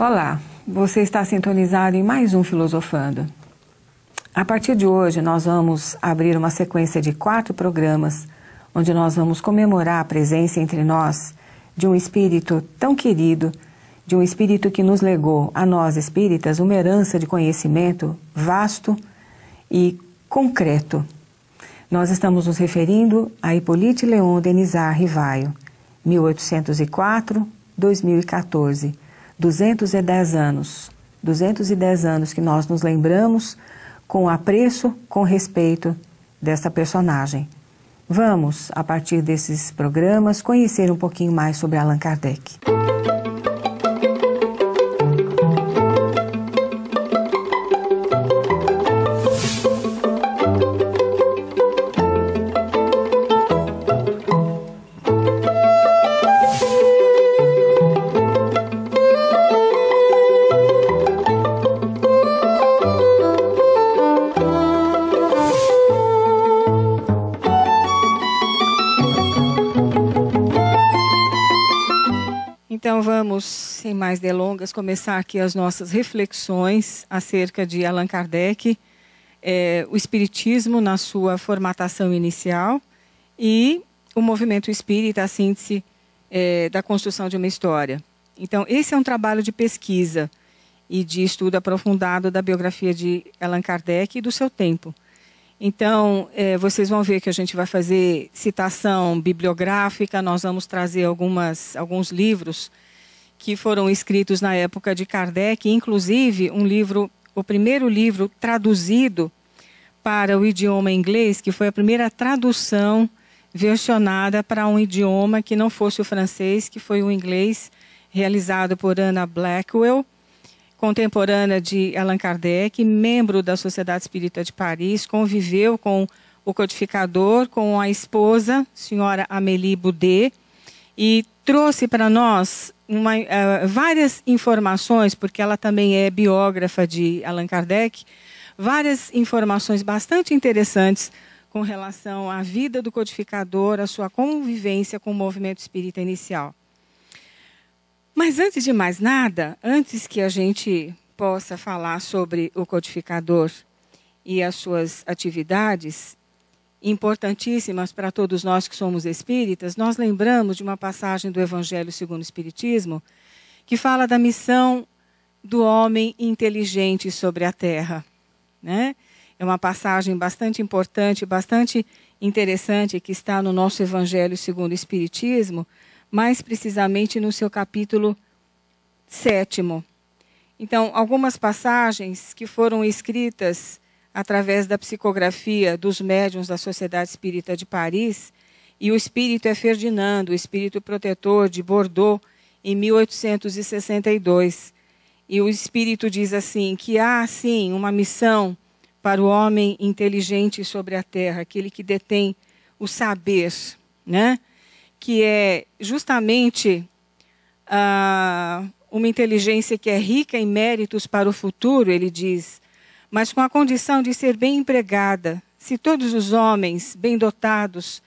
Olá, você está sintonizado em mais um Filosofando. A partir de hoje, nós vamos abrir uma sequência de quatro programas onde nós vamos comemorar a presença entre nós de um espírito tão querido, de um espírito que nos legou a nós espíritas uma herança de conhecimento vasto e concreto. Nós estamos nos referindo a Hippolyte Leon Denizar Rivaio, 1804-2014 210 anos, 210 anos que nós nos lembramos com apreço, com respeito dessa personagem. Vamos, a partir desses programas, conhecer um pouquinho mais sobre Allan Kardec. Sem mais delongas, começar aqui as nossas reflexões acerca de Allan Kardec, é, o Espiritismo na sua formatação inicial e o movimento espírita, a síntese é, da construção de uma história. Então, esse é um trabalho de pesquisa e de estudo aprofundado da biografia de Allan Kardec e do seu tempo. Então, é, vocês vão ver que a gente vai fazer citação bibliográfica, nós vamos trazer algumas, alguns livros que foram escritos na época de Kardec, inclusive um livro, o primeiro livro traduzido para o idioma inglês, que foi a primeira tradução versionada para um idioma que não fosse o francês, que foi o inglês, realizado por Anna Blackwell, contemporânea de Allan Kardec, membro da Sociedade Espírita de Paris, conviveu com o codificador, com a esposa, senhora Amélie Boudet, e trouxe para nós uma, uh, várias informações, porque ela também é biógrafa de Allan Kardec, várias informações bastante interessantes com relação à vida do codificador, a sua convivência com o movimento espírita inicial. Mas antes de mais nada, antes que a gente possa falar sobre o codificador e as suas atividades, importantíssimas para todos nós que somos espíritas, nós lembramos de uma passagem do Evangelho segundo o Espiritismo que fala da missão do homem inteligente sobre a terra. Né? É uma passagem bastante importante, bastante interessante que está no nosso Evangelho segundo o Espiritismo, mais precisamente no seu capítulo sétimo. Então, algumas passagens que foram escritas através da psicografia dos médiuns da Sociedade Espírita de Paris, e o espírito é Ferdinando, o espírito protetor de Bordeaux, em 1862. E o espírito diz assim: que há, sim, uma missão para o homem inteligente sobre a terra, aquele que detém o saber, né? Que é justamente ah, uma inteligência que é rica em méritos para o futuro, ele diz, mas com a condição de ser bem empregada. Se todos os homens bem dotados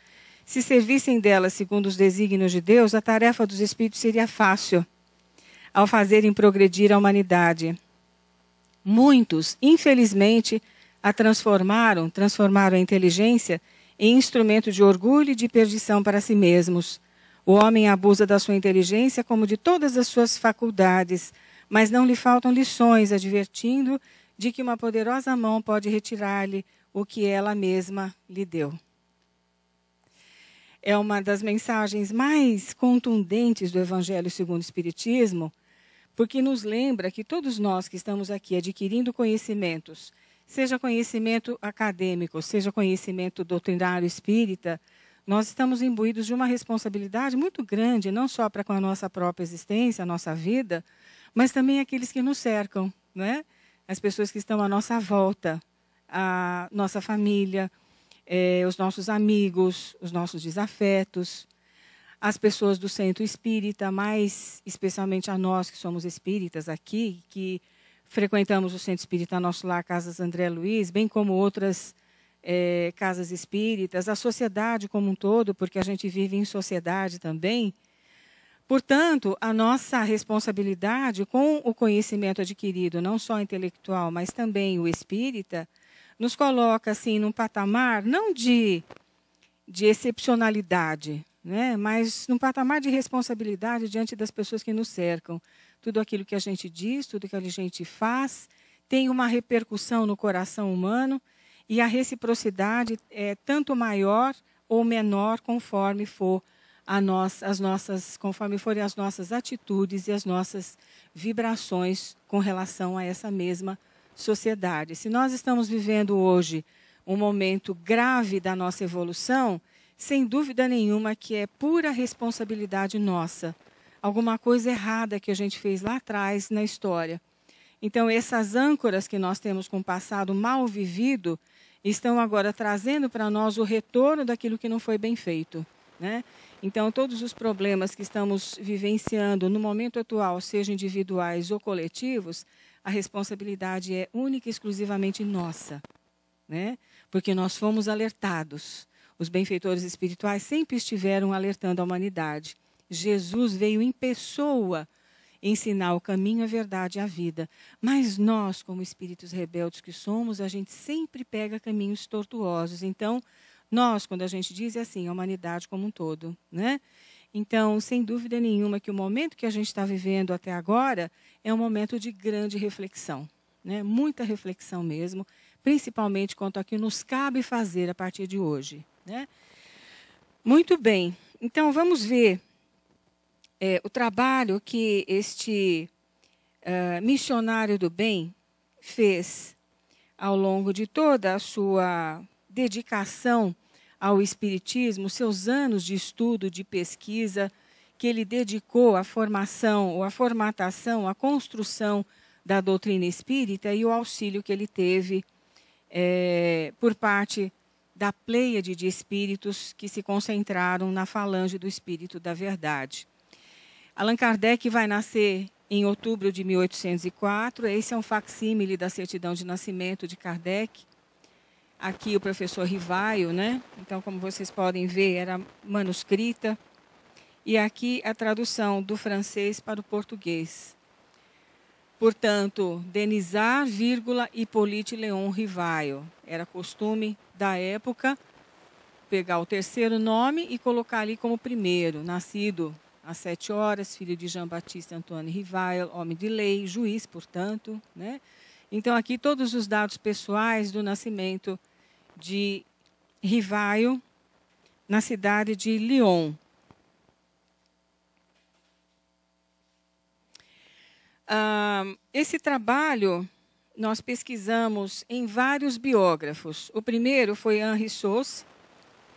se servissem dela segundo os desígnios de Deus, a tarefa dos espíritos seria fácil ao fazerem progredir a humanidade. Muitos, infelizmente, a transformaram, transformaram a inteligência em instrumento de orgulho e de perdição para si mesmos. O homem abusa da sua inteligência como de todas as suas faculdades, mas não lhe faltam lições, advertindo de que uma poderosa mão pode retirar-lhe o que ela mesma lhe deu. É uma das mensagens mais contundentes do Evangelho segundo o Espiritismo, porque nos lembra que todos nós que estamos aqui adquirindo conhecimentos, seja conhecimento acadêmico, seja conhecimento doutrinário espírita, nós estamos imbuídos de uma responsabilidade muito grande, não só para com a nossa própria existência, a nossa vida, mas também aqueles que nos cercam, não é? as pessoas que estão à nossa volta, a nossa família, é, os nossos amigos, os nossos desafetos, as pessoas do centro espírita, mais especialmente a nós que somos espíritas aqui, que frequentamos o centro espírita nosso lá, Casas André Luiz, bem como outras é, casas espíritas, a sociedade como um todo, porque a gente vive em sociedade também Portanto, a nossa responsabilidade com o conhecimento adquirido, não só intelectual, mas também o espírita, nos coloca assim num patamar não de, de excepcionalidade, né, mas num patamar de responsabilidade diante das pessoas que nos cercam. Tudo aquilo que a gente diz, tudo que a gente faz, tem uma repercussão no coração humano e a reciprocidade é tanto maior ou menor conforme for nós, as nossas, conforme forem as nossas atitudes e as nossas vibrações com relação a essa mesma sociedade. Se nós estamos vivendo hoje um momento grave da nossa evolução, sem dúvida nenhuma que é pura responsabilidade nossa. Alguma coisa errada que a gente fez lá atrás na história. Então, essas âncoras que nós temos com o passado mal vivido estão agora trazendo para nós o retorno daquilo que não foi bem feito. Né? Então, todos os problemas que estamos vivenciando no momento atual, sejam individuais ou coletivos, a responsabilidade é única e exclusivamente nossa, né? Porque nós fomos alertados. Os benfeitores espirituais sempre estiveram alertando a humanidade. Jesus veio em pessoa ensinar o caminho, a verdade e a vida. Mas nós, como espíritos rebeldes que somos, a gente sempre pega caminhos tortuosos. Então, nós, quando a gente diz é assim, a humanidade como um todo, né? Então, sem dúvida nenhuma que o momento que a gente está vivendo até agora é um momento de grande reflexão, né? muita reflexão mesmo, principalmente quanto a que nos cabe fazer a partir de hoje. Né? Muito bem, então vamos ver é, o trabalho que este uh, missionário do bem fez ao longo de toda a sua dedicação ao Espiritismo, seus anos de estudo, de pesquisa, que ele dedicou à formação, ou à formatação, à construção da doutrina espírita e o auxílio que ele teve é, por parte da pleiade de espíritos que se concentraram na falange do Espírito da Verdade. Allan Kardec vai nascer em outubro de 1804. Esse é um facsímile da certidão de nascimento de Kardec aqui o professor Rivaio, né? Então, como vocês podem ver, era manuscrita. E aqui a tradução do francês para o português. Portanto, Denizar, vírgula, Hippolyte Leon Rivaio. Era costume da época pegar o terceiro nome e colocar ali como primeiro. Nascido às sete horas, filho de Jean-Baptiste Antoine Rivaio, homem de lei, juiz, portanto. Né? Então, aqui todos os dados pessoais do nascimento de Rivaio, na cidade de Lyon. Ah, esse trabalho nós pesquisamos em vários biógrafos. O primeiro foi Henri Sauce,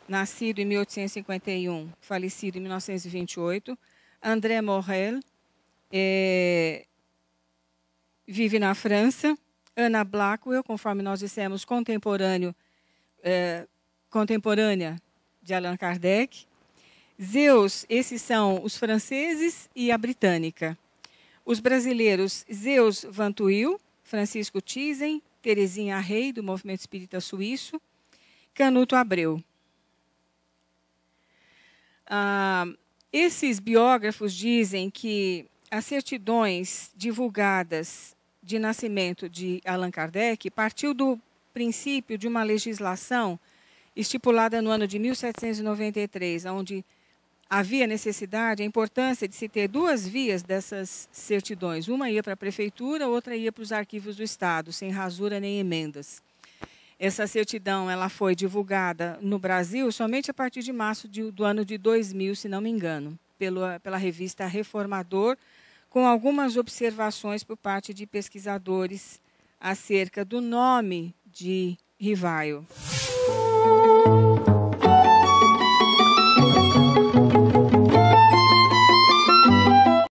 nascido em 1851, falecido em 1928. André Morel, é, vive na França. Ana Blackwell, conforme nós dissemos, contemporâneo é, contemporânea de Allan Kardec. Zeus, esses são os franceses e a britânica. Os brasileiros, Zeus Vantuil, Francisco Thyssen, Terezinha Rei, do Movimento Espírita Suíço, Canuto Abreu. Ah, esses biógrafos dizem que as certidões divulgadas de nascimento de Allan Kardec partiu do princípio de uma legislação estipulada no ano de 1793, onde havia necessidade, a importância de se ter duas vias dessas certidões. Uma ia para a prefeitura, outra ia para os arquivos do Estado, sem rasura nem emendas. Essa certidão ela foi divulgada no Brasil somente a partir de março de, do ano de 2000, se não me engano, pela revista Reformador, com algumas observações por parte de pesquisadores acerca do nome de Rivaio.